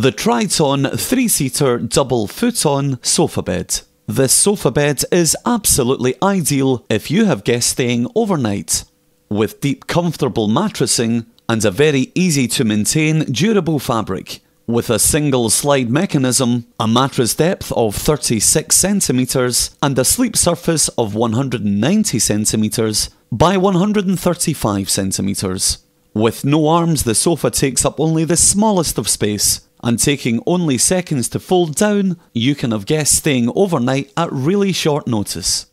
The Triton 3 seater double futon sofa bed. This sofa bed is absolutely ideal if you have guests staying overnight. With deep, comfortable mattressing and a very easy to maintain, durable fabric. With a single slide mechanism, a mattress depth of 36 centimeters, and a sleep surface of 190 centimeters by 135 centimeters. With no arms, the sofa takes up only the smallest of space, and taking only seconds to fold down, you can have guests staying overnight at really short notice.